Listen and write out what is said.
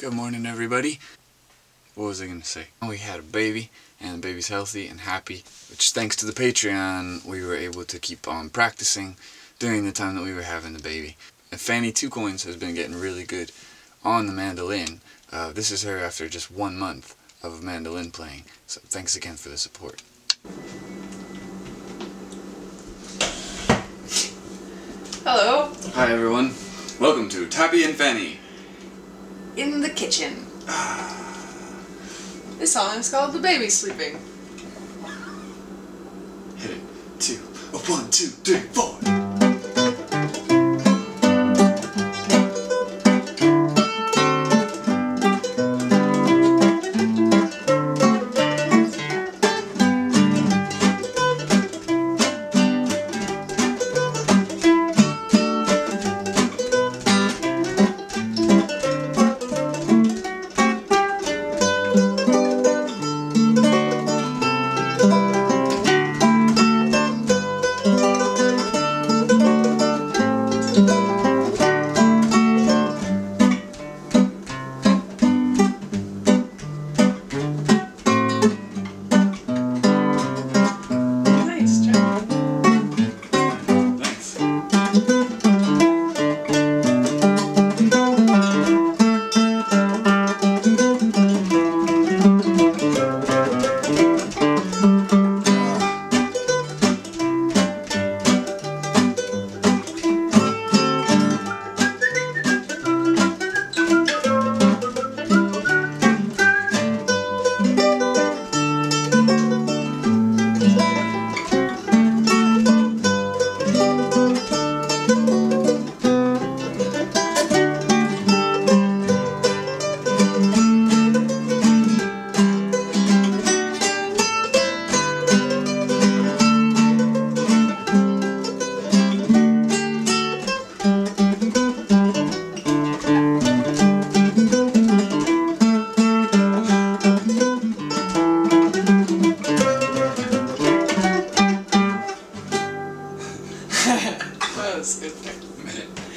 Good morning, everybody. What was I going to say? We had a baby, and the baby's healthy and happy, which thanks to the Patreon, we were able to keep on practicing during the time that we were having the baby. And Fanny Two Coins has been getting really good on the mandolin. Uh, this is her after just one month of mandolin playing. So thanks again for the support. Hello. Hi, everyone. Welcome to Tappy and Fanny. In the kitchen. this song is called The Baby Sleeping. Hit it. Two. One, two, three, four. It's it took.